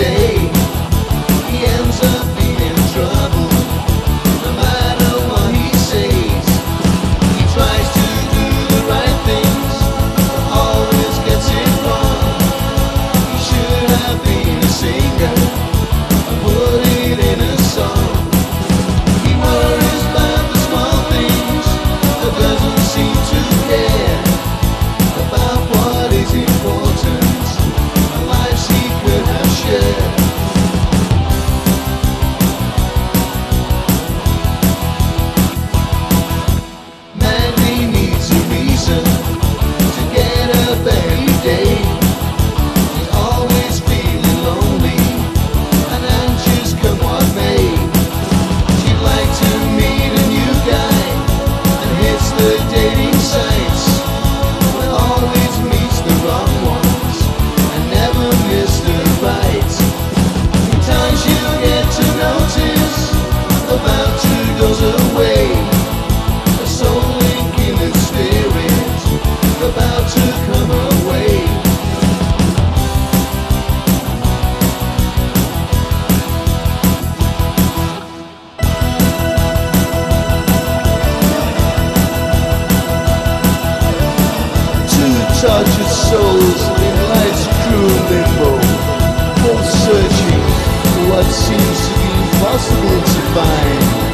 day Sergeant souls in life's cruel limbo, both searching for what seems to be impossible to find.